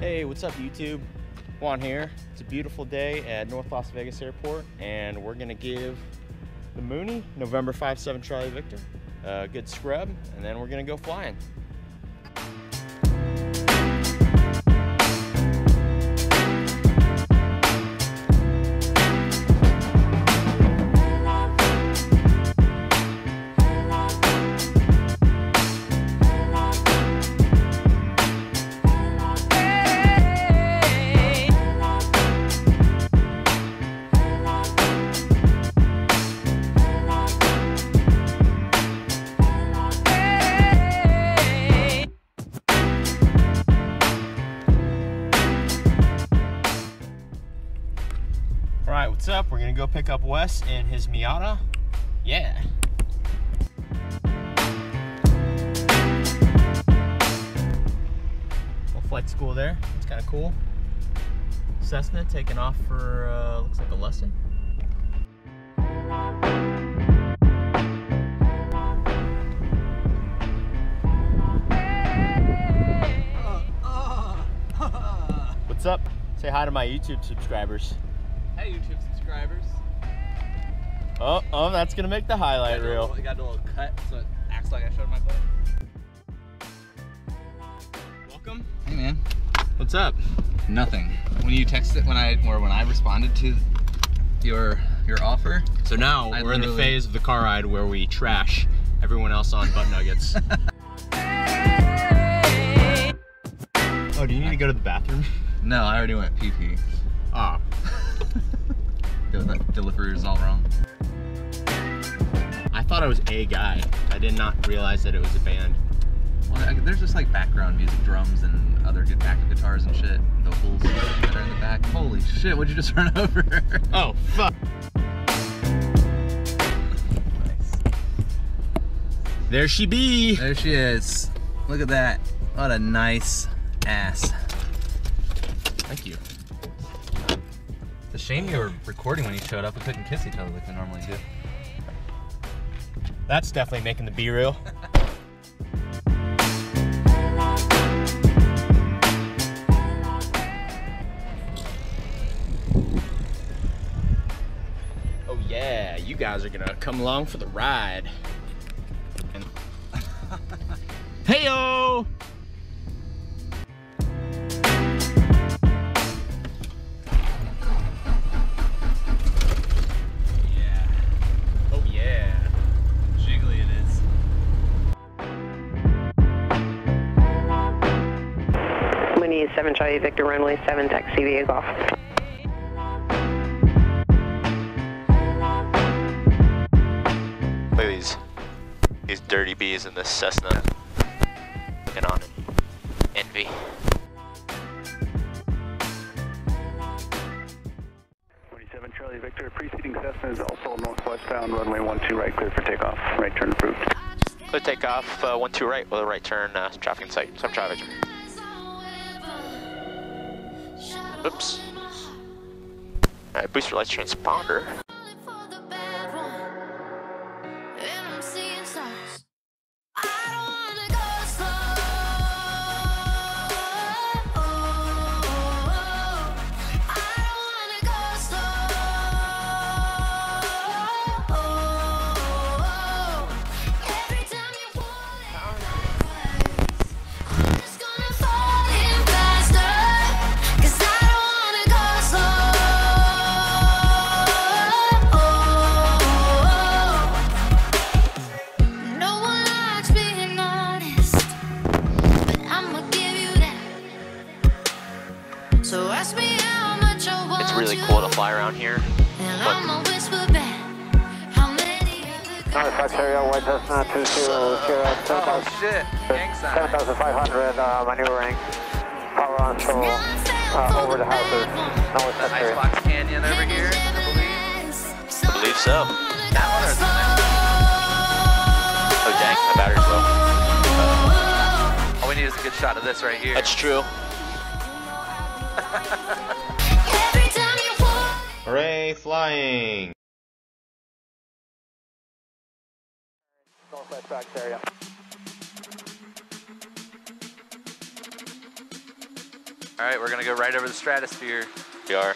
Hey, what's up YouTube? Juan here. It's a beautiful day at North Las Vegas Airport and we're gonna give the Mooney November 5-7 Charlie Victor a good scrub and then we're gonna go flying. Go pick up Wes and his Miata. Yeah. Little flight school there. It's kind of cool. Cessna taking off for uh, looks like a lesson. What's up? Say hi to my YouTube subscribers. Hey, YouTube subscribers. Oh, oh, that's gonna make the highlight got a reel. little- got a little cut so it acts like I showed my butt. Welcome. Hey, man. What's up? Nothing. When you texted, when I or when I responded to your your offer, So now I we're in the phase of the car ride where we trash everyone else on butt nuggets. oh, do you need to go to the bathroom? no, I already went pee pee. Ah, The delivery is all wrong. I thought I was a guy. I did not realize that it was a band. Well, I, there's just like background music, drums, and other good backup guitars and shit, vocals that are in the back. Holy shit! What'd you just run over? Oh, fuck. There she be. There she is. Look at that. What a nice ass. A shame you were recording when you showed up. We couldn't kiss each other like we normally do. That's definitely making the B reel. Oh yeah, you guys are gonna come along for the ride. Heyo! Yeah. Charlie Victor runway 7 taxi vehicle. Look at these these dirty bees in this Cessna. Get on it. envy. Twenty-seven Charlie Victor, preceding Cessna is also northwestbound, runway one two right, clear for takeoff. Right turn approved. Clear takeoff, uh, one two right with a right turn, uh, traffic in sight. Some traffic. Oops. Alright, booster lights transponder. So ask me how much I want It's really cool to fly around here. and but- I'ma whisper back how many other Northwest area, white Cessna two zero zero Oh shit! Gang sign. 7500, uh, maneuvering. Power on show, uh, over the houses. No The Icebox Canyon over here, I believe. I believe so. That one or the next Oh dang, my battery's low. All we need is a good shot of this right here. That's true. Hooray, flying! Northwest back area. All right, we're gonna go right over the stratosphere. We are.